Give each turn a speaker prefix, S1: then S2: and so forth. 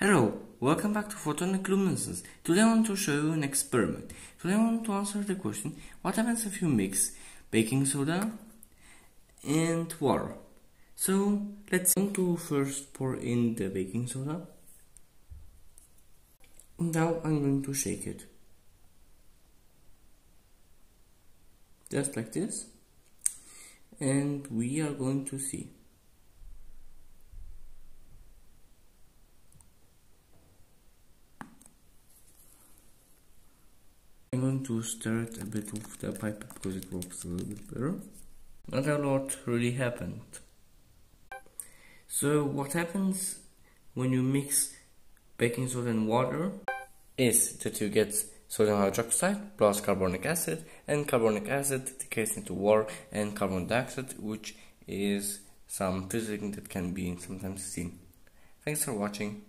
S1: Hello, welcome back to Photonik Luminescence. Today I want to show you an experiment. Today I want to answer the question, what happens if you mix baking soda and water? So let's going to first pour in the baking soda. Now I'm going to shake it. Just like this. And we are going to see. I'm going to start a bit with the pipe because it works a little bit better. Not a lot really happened. So what happens when you mix baking soda and water is that you get sodium hydroxide plus carbonic acid and carbonic acid decays into water and carbon dioxide which is some physics that can be sometimes seen. Thanks for watching.